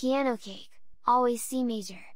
Pianocake, always C major.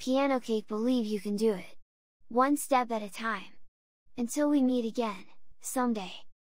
Pianocake believe you can do it. One step at a time. Until we meet again, someday.